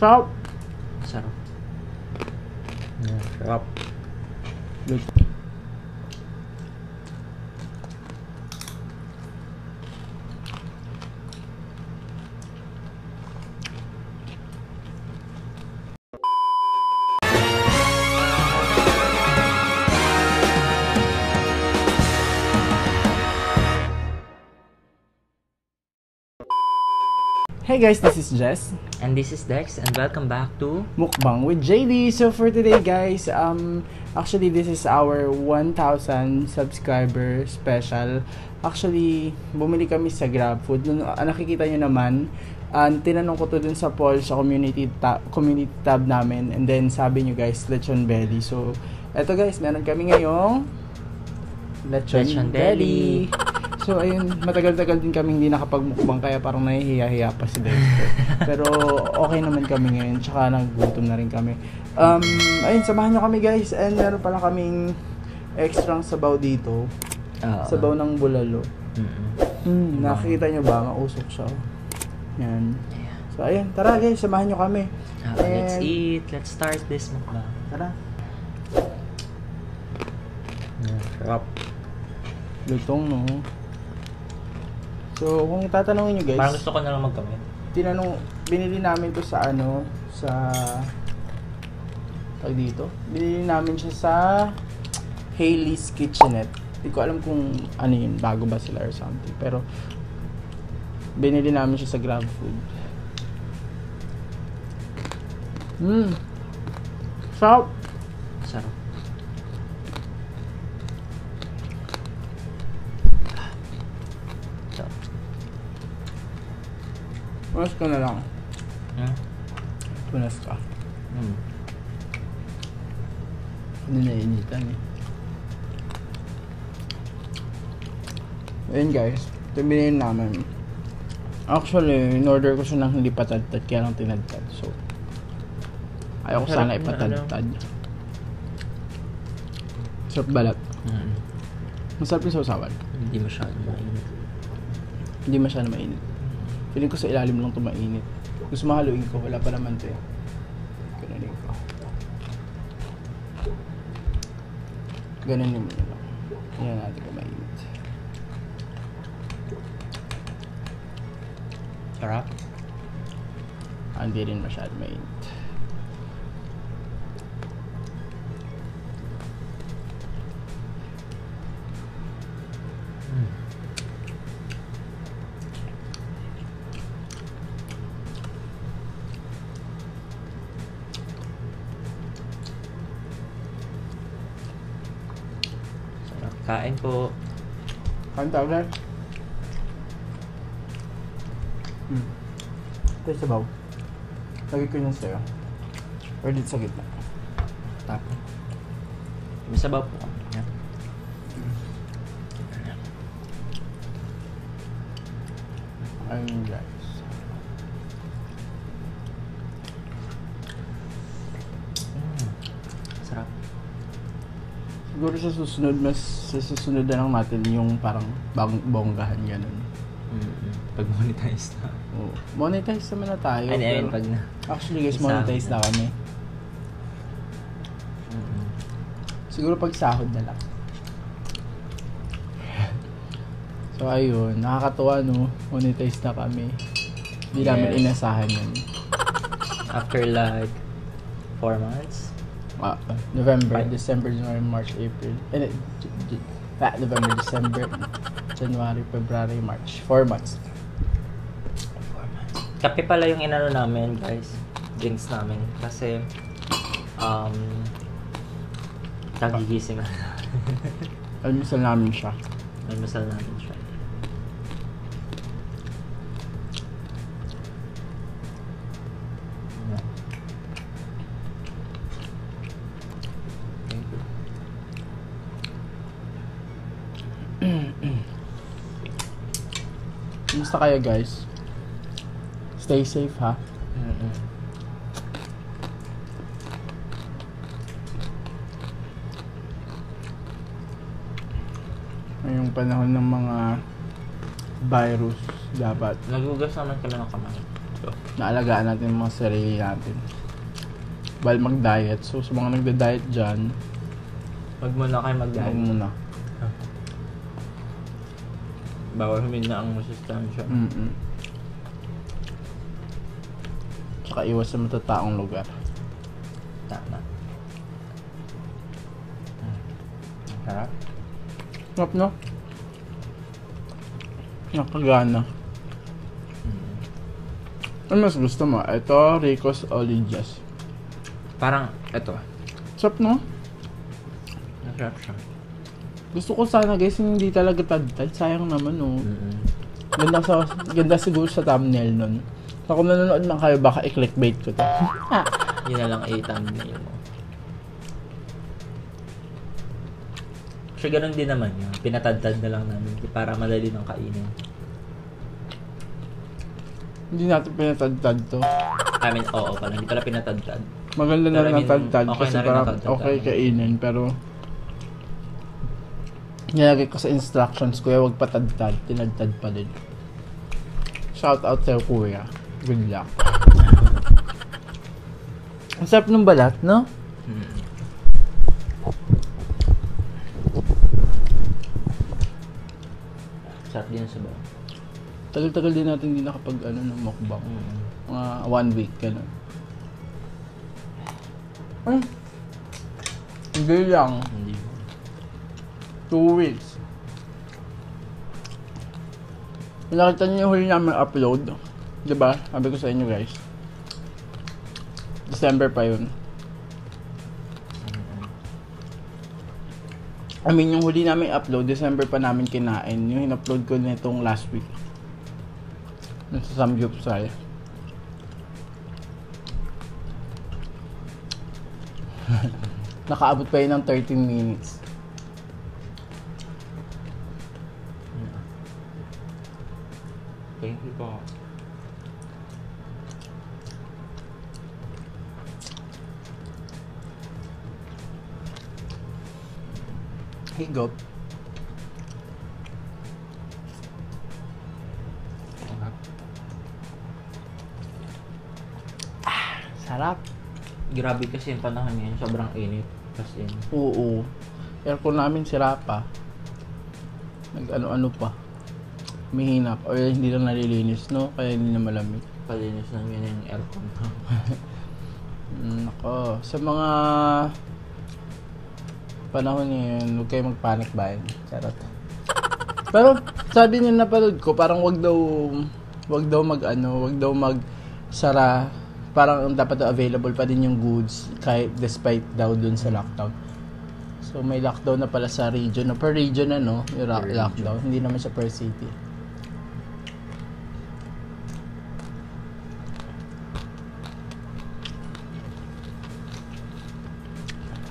Sarap. Hey guys, this is Jess. And this is Dex and welcome back to Mukbang with JD. So for today guys, um actually this is our 1,000 subscriber special. Actually, bumili kami sa GrabFood. Nung ah, nakikita nyo naman, ah, tinanong ko to dun sa poll sa community tab, community tab namin and then sabi nyo guys, lechon belly. So, eto guys, meron kami ngayong lechon, Lechon belly. So ayun, matagal-tagal din kami hindi nakapagmukbang kaya parang nahihiya-hiya pa si Dexter. Pero okay naman kami ngayon, tsaka nagugutom na rin kami. Um, ayun, samahan nyo kami guys. And meron pala kaming extra sabaw dito. uh, Sabaw ng bulalo. Mm-mm. Hmm, nakikita nyo ba? Mausok siya. Yan. Yeah. So ayun, tara guys, samahan nyo kami. Ah, let's And- eat. Let's start this mukbang. Tara. Mm, sarap. Lutong no. So, kung tatanungin nyo guys, Parang gusto ko na lang magkamit. tinanong, binili namin to sa ano, sa, tawag dito, binili namin siya sa Hailey's Kitchenette. Hindi ko alam kung ano yun, bago ba sila or something. Pero, binili namin siya sa Grab Food. Mmm. Sarap. Sarap. Tunas ka na lang. Mm. Tunas ka. Mm. Hindi nainitan eh. Ayun guys, ito binili namin. Actually, in order ko siya ng hindi patadtad, kaya lang tinadtad. So, ayaw ko sana na, ipatadtad. Sarap balat. Mm. Masarap yung sausawan. Hindi masyado mainit. Hindi masyado mainit. Feeling ko sa ilalim lang ito mainit. Gusto mahaluin ko, wala pa naman ito eh. Ganunin ko. Ganunin mo na lang. Tingnan natin kung mainit. Sarap. Ah, Hindi rin masyado mainit. Kain po. Kain tayo guys. Hmm. Ito yung sabaw. Lagi ko yun sa'yo. Or dito sa gitna. Tapos. May sabaw po. Yan. Ayun guys. Siguro sa susunod, mas sa susunod na lang natin yung parang bang bonggahan ganun. Mm-mm. Pag monetize na. Oh, monetize naman na tayo. Mean, pero- pag na. Actually guys, monetize na kami. Mm-mm. Siguro pag sahod na lang. So ayun, nakakatuwa no, monetize na kami. Hindi namin Yes. inasahan yun. After like 4 months. Ah, November, Right. December, January, March, April. Eh, J- J- ah, November, December, January, February, March. Four months. 4 months. Kape pala yung inano namin, guys. Drinks namin. Kasi, um, nagigising na. Almusal namin siya. Almasal namin siya. Kumusta kayo guys? Stay safe ha. Mm-mm. Ngayong panahon ng mga virus dapat. Nagugas naman kami ng kamay. So, naalagaan natin yung mga sarili natin. Bawal mag-diet. So, sa mga nagda-diet dyan, Wag muna kayo huwag mag-diet. muna. Bawal humina ang masustansya. Mm-mm. Tsaka iwas sa matataong lugar. Tama. Mm. Sarap. Sarap, no? Nakagana. Mm. Ano mas gusto mo? Ito, Rico's Oligas. Parang, eto. Sarap, no? Masarap siya. Gusto ko sana guys, hindi talaga tad-tad. Sayang naman, no? Mm-mm. Ganda, sa, ganda siguro sa thumbnail nun. So, kung nanonood man kayo, baka i-clickbait ko to. Yun na lang a thumbnail mo. Kasi ganun din naman yun. Pinatadtad na lang namin para madali ng kainin. hindi natin pinatad-tad to. I mean, oo pala. Hindi pala pinatadtad. Maganda na rin ang tad-tad okay kasi na rin parang ang tad-tad. okay kainin pero nilagay ko sa instructions kuya wag patad-tad, tinad-tad pa din. Shout out sa'yo kuya. Good luck. Ang sarap ng balat, no? Mm. Sarap din sa ba? Tagal-tagal din natin hindi nakapag ano ng mukbang. Mm. Mga one week, gano'n. Ay! Hindi lang. Two weeks. Nakita niyo yung huli namin upload. Diba? Sabi ko sa inyo guys. December pa yun. Mm. I mean, yung huli namin upload, December pa namin kinain. Yung in-upload ko nitong last week. Yung sa Samgyupsal. Nakaabot pa yun ng 13 minutes. Higop. Sarap. Sarap. Grabe kasi yung panahon ngayon. Sobrang init. Kasi Oo. Aircon namin sira pa. Nag ano-ano pa. Mahina pa. O hindi lang nalilinis, no? Kaya hindi na malamig. palinis namin yung aircon. Mm, Nako. Sa mga panahon ngayon, huwag kayo mag-panic buying. Charot. Pero sabi niya napanood ko, parang wag daw wag daw mag ano, wag daw mag sara. Parang dapat daw available pa din yung goods kahit despite daw dun sa lockdown. So may lockdown na pala sa region, no? per region na no, yung ra- lockdown, hindi naman siya per city.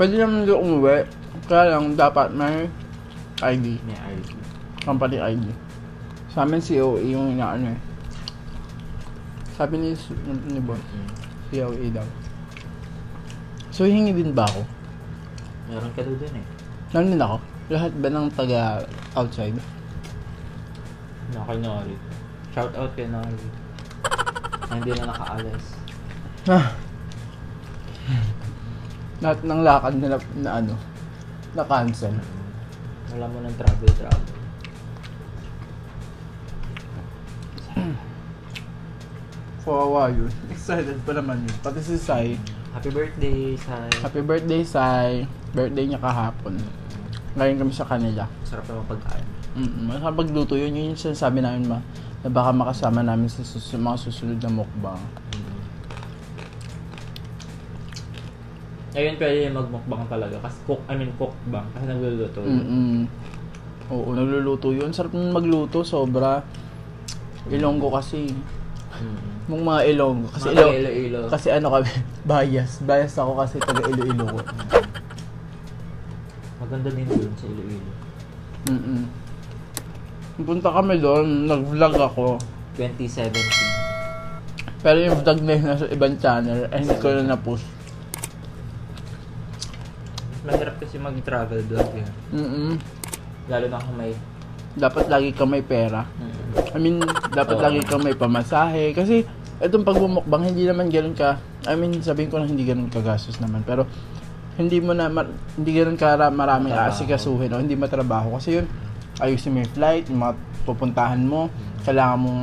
Pwede naman umuwi. Kaya lang dapat may ID. May ID. Company ID. Sa amin COE yung inaano eh. Sabi ni, ni Boss, Mm. COE daw. So hingi din ba ako? Meron ka dun eh. Nandun ako. Lahat ba ng taga outside? Na kay Nori. Shout out kay Nori. Hindi na nakaalis. Ah. Lahat ng lakad nila na ano, na cancel. Wala mo ng travel travel. Kawawa yun. Excited pa naman yun. Pati si Sai. Happy birthday, Sai. Happy birthday, Sai. Birthday niya kahapon. Ngayon kami sa kanila. Sarap naman pagkain. Mm, masarap pagluto yun. Yun yung sinasabi namin ma, na baka makasama namin sa sus- mga susunod na mukbang. Ayun pwede yung magmukbang talaga. Kasi cook, I mean cookbang. Kasi nagluluto. yun. Mm-mm. Oo, nagluluto yun. Sarap magluto, sobra. Ilonggo kasi. Mm. Mong mga Ilonggo. Kasi, Mga Ilo- Iloilo. kasi ano kami, bias. Bias ako kasi taga Iloilo ko. Maganda din doon sa Iloilo. Mm-mm. Punta kami doon, nag-vlog ako. 2017. Pero yung vlog na yun nasa ibang channel, ay hindi ko na na-push. Mahirap kasi mag-travel vlog eh. Mm-mm. Lalo na kung may... Dapat lagi ka may pera. Mm. I mean, dapat Oo. lagi kang may pamasahe. Kasi, Itong pagbumukbang, hindi naman ganun ka, I mean, sabihin ko na hindi ganun kagastos naman, pero hindi mo na, mar- hindi ganun ka maraming Matrabaho. aasikasuhin o hindi matrabaho. Kasi yun, ayusin mo yung flight, yung mga pupuntahan mo, kailangan mong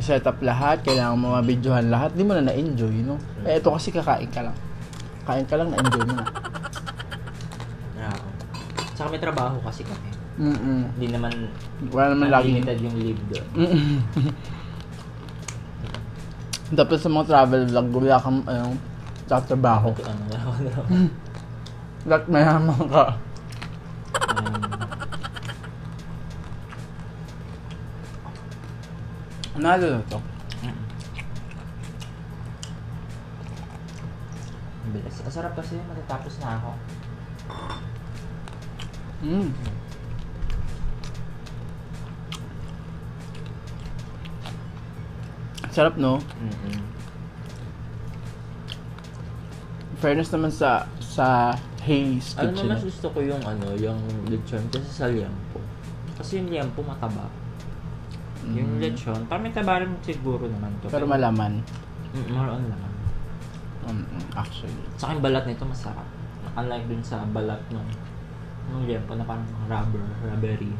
set up lahat, kailangan mo mabidyohan lahat, di mo na na-enjoy, you know? Eh, ito kasi kakain ka lang. Kain ka lang, na-enjoy mo na. Tsaka may trabaho kasi kami. Mm-mm. Hindi naman Wala naman lagi. unlimited yung leave doon. Mm-mm. Tapos sa mga travel vlog, wala kang, ano, tatrabaho. Ano, wala ko na. Lahat mayaman ka. Um, Nalo na to. bilis. Ang sarap kasi matatapos na ako. Mm. Sarap no? Mm-mm. Fairness naman sa sa Hayes Alam mo, Kitchen. mas gusto ko yung ano, yung lechon kasi sa liampo. Kasi yung liampo mataba. Yung Mm. lechon, parang may taba rin siguro naman to. Pero malaman. Mm, maroon naman. Mm, actually. Tsaka yung balat nito masarap. Unlike dun sa balat ng ng liampo na parang rubber, rubbery.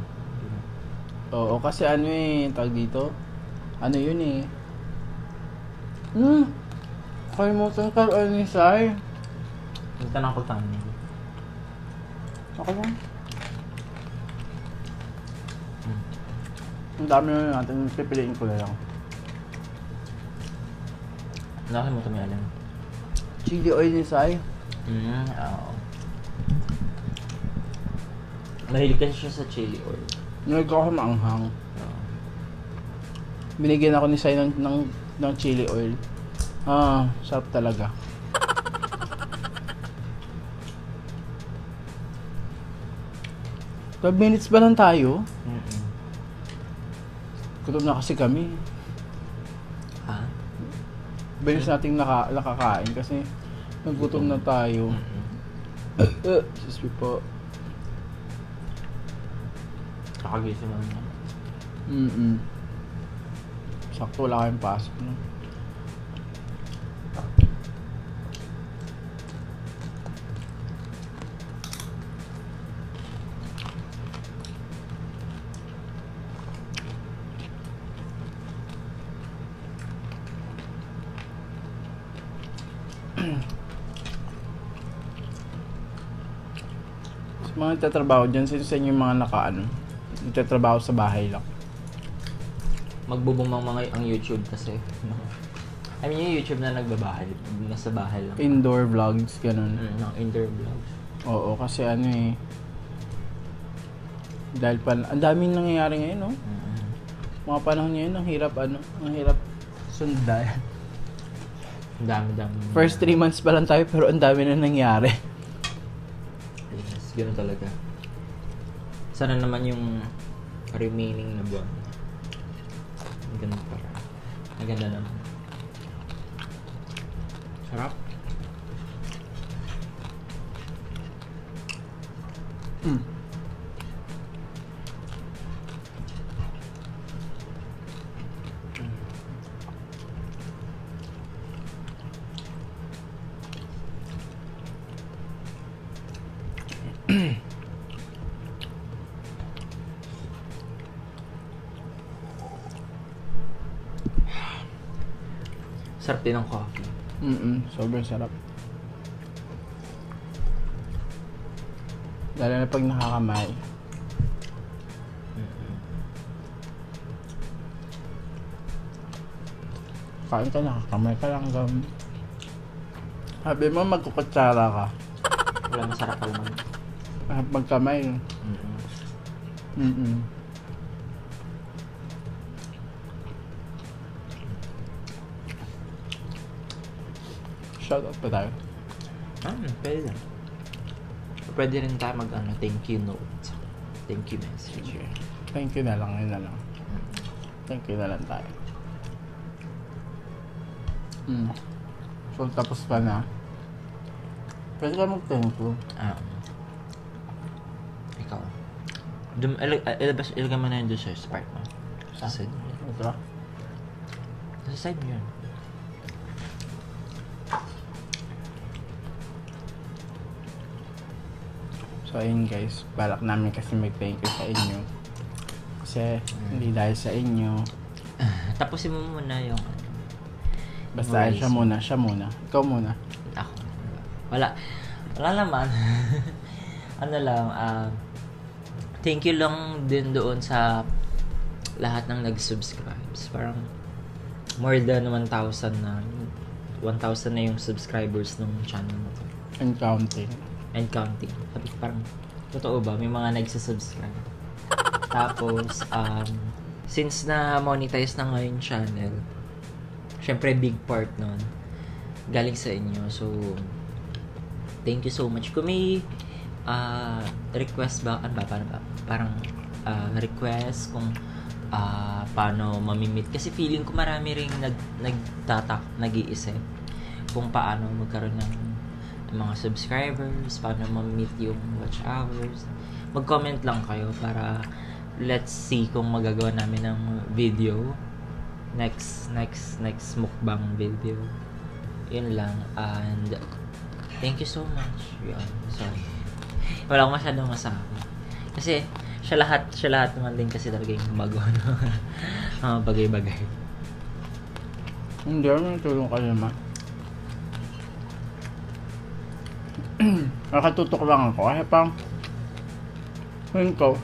Oo, kasi ano eh, tag dito. Ano yun eh. Hmm. Kalimutan ka ano ni Sai. Yung tanong ko tanong. Okay lang. Mm. Ang dami na natin, pipiliin ko na lang. Nakalimutan mo yung alam. Chili oil ni Sai. Mm, oo. Mahilig kasi siya sa chili oil. Ko ako maanghang. Oo. Binigyan ako ni Sai ng, ng, ng chili oil. Ah, sarap talaga. Twelve minutes ba lang tayo? Mm-mm. Gutom na kasi kami. Ha? Bilis nating naka, nakakain kasi nagutom na tayo. Uh, excuse me po. Kakagising na. Mm-mm. Sakto wala kayong pasok. No? Sa mga nagtatrabaho dyan, sino sa inyo yung mga naka, ano, nagtatrabaho sa bahay lang? Magbubumang mga ang YouTube kasi. I mean, yung YouTube na nagbabahay. Nasa bahay lang. Indoor vlogs, ganun. Mm, ng indoor vlogs. Oo, kasi ano eh. Dahil pa, ang daming nangyayari ngayon, no? Mm. Mga panahon ngayon, ang hirap, ano, ang hirap sundan. Ang dami-dami. First three months pa lang tayo, pero ang dami na nangyari. Yes, ganoon talaga. Sana naman yung remaining na buwan. Ang ganda pa rin. Ang ganda naman. Sarap. Mm. Sarap din ng coffee. Mm-mm, sobrang sarap. Lalo na pag nakakamay. Kain ka, nakakamay ka lang. Gam. Sabi mo, magkukutsara ka. Wala masarap. Ah, Magkamay. Mm-mm. Mm-mm. Shoutout pa tayo. Ah, pwede lang. Pwede rin tayo mag ano, thank you note. Thank you message. Thank you na lang, yun na lang. Thank you na lang tayo. Mm. So, tapos ka na. Pwede ka mag-thank you. Ah. Ikaw. Dum, ilag, ah, ilabas, ilagay mo na yun doon sa spark mo. Sa side. Ito. Sa side mo yun. So, ayun guys. Balak namin kasi mag-thank you sa inyo. Kasi, hindi dahil sa inyo. Tapusin mo muna yung Basta Voice. siya muna, siya muna. Ikaw muna. ako. Wala. Wala naman. ano lang, ah, thank you lang din doon sa lahat ng nag-subscribes. Parang more than 1,000 na 1,000 na yung subscribers ng channel na to. And counting. And counting. Sabi ko parang, totoo ba? May mga nagsasubscribe. Tapos, um, since na monetize na ngayon channel, syempre big part nun, galing sa inyo. So, thank you so much. Kung may ah, request ba, ano ba, parang, parang ah, request kung ah, paano mamimit. Kasi feeling ko marami ring nag, nagtatak, nag-iisip kung paano magkaroon ng mga subscribers, paano ma-meet yung watch hours. Mag-comment lang kayo para let's see kung magagawa namin ng video next next next mukbang video. Yun lang and thank you so much. Yun, sorry. Wala akong masyadong masabi. Kasi siya lahat, siya lahat naman din kasi talaga yung bago no? mga bagay-bagay. Hindi, ano tulong ka naman. Nakatutok lang ako. Kasi pang, yun ko,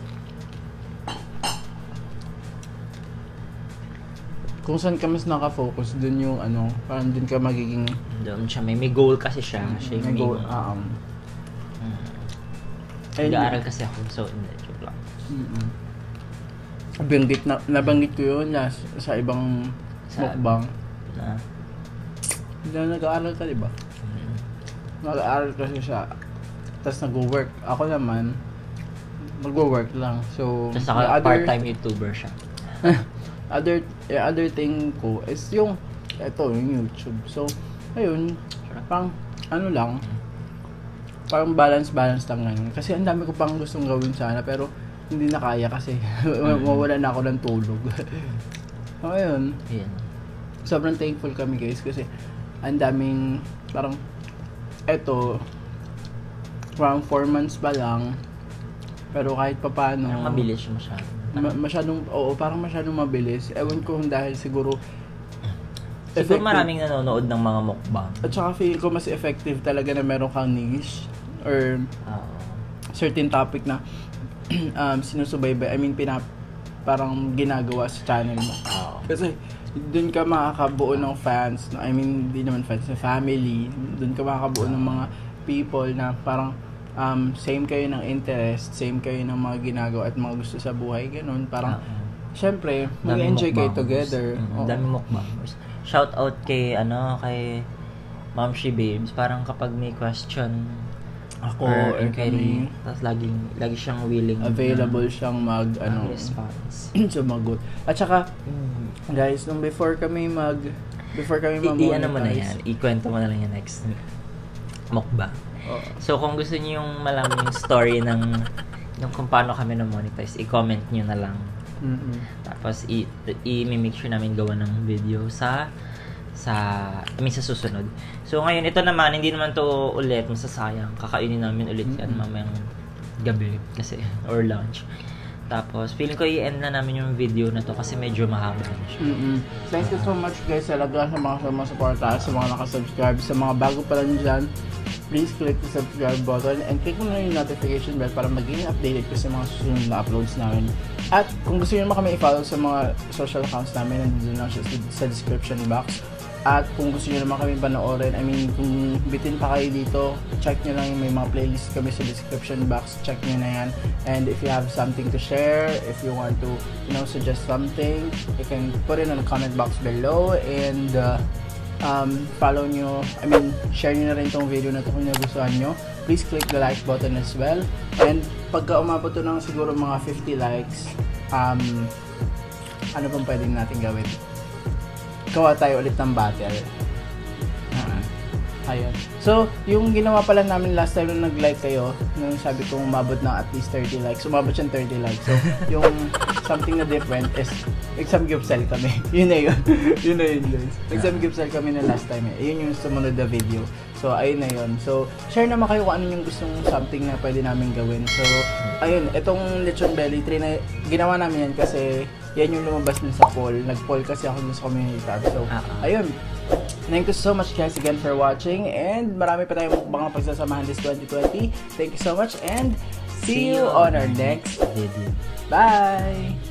kung saan ka mas nakafocus, dun yung ano, parang dun ka magiging Doon siya, may, may goal kasi siya. Siya yung may may goal. goal. ah, um, Mm. Nag-aaral kasi ako, so hindi, joke lang. Mm-mm. Nabanggit, na, nabanggit ko yun last, sa ibang Sa- mukbang. Na, Hindi na nag-aaral ka, di ba? Nag-aaral kasi siya. Tapos nag-work. Ako naman, mag-work lang. So, Tapos saka other- part-time YouTuber siya. other eh, other thing ko is yung eto yung YouTube. So ayun, pang ano lang parang balance balance lang ngayon. Kasi ang dami ko pang gustong gawin sana pero hindi na kaya kasi mawala na ako ng tulog. so ayun, Yun. sobrang thankful kami guys kasi ang daming parang eto parang 4 months pa lang pero kahit pa paano Parang mabilis siya masyado. Ma- masyadong, oo, parang masyadong mabilis. Ewan ko kung dahil siguro Siguro effective. maraming nanonood ng mga mukbang. At saka feel ko mas effective talaga na meron kang niche or Oo. certain topic na um, sinusubaybay. I mean, pinap parang ginagawa sa channel mo. Oo. Kasi doon ka makakabuo ng fans. no? I mean, hindi naman fans, sa family. Doon ka makakabuo ng mga people na parang um, same kayo ng interest, same kayo ng mga ginagawa at mga gusto sa buhay. Ganun, parang. Siyempre, Daming mag-enjoy kayo together. Mm, Oo. Dami mukbangers. Shout out kay, ano, kay Ma'am She Babes. Parang kapag may question Ako, or inquiry, kami, tapos laging, lagi siyang willing available na, siyang mag, ano, response. sumagot. At saka, guys, nung before kami mag, before kami I, i- ano mo na yan, ikwento mo na lang yan next mukbang. oo. So, kung gusto niyo yung malaman yung story ng yung kung paano kami na-monetize, i-comment niyo na lang. Mm-mm. Tapos, i- i-make sure namin gawa ng video sa sa I mean, sa susunod. So, ngayon, ito naman, hindi naman to ulit masasayang. Kakainin namin ulit yan Mm-mm. mamayang gabi kasi, or lunch. Tapos, feeling ko i-end na namin yung video na to kasi medyo mahaba na siya. Mm-mm. Thank you so much guys talaga sa mga sumusuporta, sa mga nakasubscribe, sa mga bago pa lang dyan. Please click the subscribe button and click mo na yung notification bell para maging updated ko sa mga susunod na uploads namin. At kung gusto niyo naman kami i-follow sa mga social accounts namin, nandun lang siya sa description box. At kung gusto niyo naman kami panoorin, I mean, kung bitin pa kayo dito, check nyo lang may mga playlist kami sa description box. Check nyo na yan. And if you have something to share, if you want to, you know, suggest something, you can put it in the comment box below. And uh, um, follow nyo, I mean, share nyo na rin tong video na to kung nagustuhan nyo. Please click the like button as well. And pagka umabot to ng siguro mga 50 likes, um, ano pang pwedeng natin gawin? Gawa tayo ulit ng battle. Ah, ayun. So, yung ginawa pala namin last time nung nag-like kayo, nung sabi kong umabot ng at least 30 likes, umabot siyang 30 likes. So, yung something na different is, exam gipsel kami. yun na yun. yun na yun, guys. Exam gipsel kami na last time eh. Yun yung sumunod na video. So, ayun na yun. So, share naman kayo kung ano yung gustong something na pwede namin gawin. So, ayun, itong lechon belly, try na, ginawa namin yan kasi yan yung lumabas dun sa poll. Nag-poll kasi ako dun sa community tab. So, ah. ayun. Thank you so much guys again for watching and marami pa tayong mga pagsasamahan this 2020. Thank you so much and see, you on our next video. Bye!